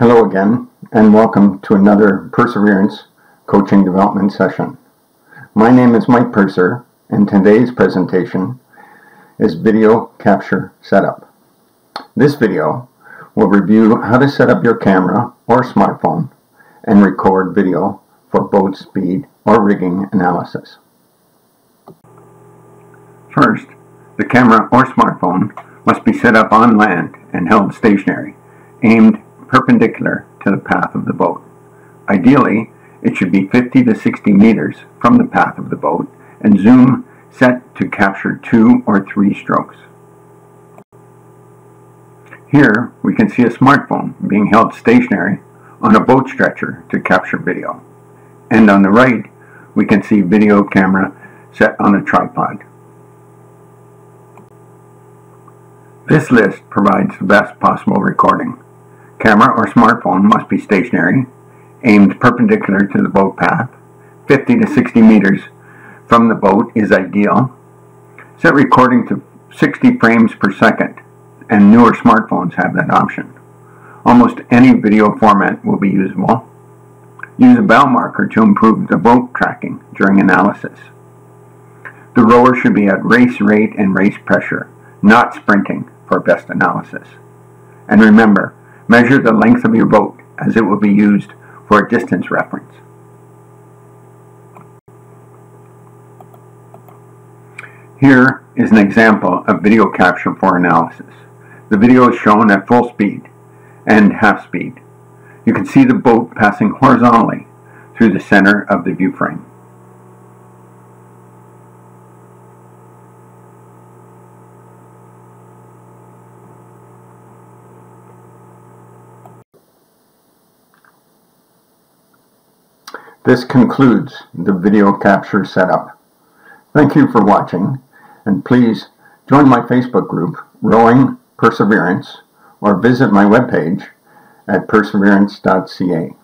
Hello again, and welcome to another Purcerverance Coaching Development session. My name is Mike Purcer, and today's presentation is Video Capture Setup. This video will review how to set up your camera or smartphone and record video for boat speed or rigging analysis. First, the camera or smartphone must be set up on land and held stationary, aimed perpendicular to the path of the boat. Ideally, it should be 50 to 60 meters from the path of the boat and zoom set to capture two or three strokes. Here we can see a smartphone being held stationary on a boat stretcher to capture video. And on the right we can see video camera set on a tripod. This list provides the best possible recording. Camera or smartphone must be stationary, aimed perpendicular to the boat path. 50 to 60 meters from the boat is ideal. Set recording to 60 frames per second, and newer smartphones have that option. Almost any video format will be usable. Use a bow marker to improve the boat tracking during analysis. The rower should be at race rate and race pressure, not sprinting for best analysis. And remember, Measure the length of your boat as it will be used for a distance reference. Here is an example of video capture for analysis. The video is shown at full speed and half speed. You can see the boat passing horizontally through the center of the view This concludes the video capture setup. Thank you for watching, and please join my Facebook group, Rowing Purcerverance, or visit my webpage at purcerverance.ca.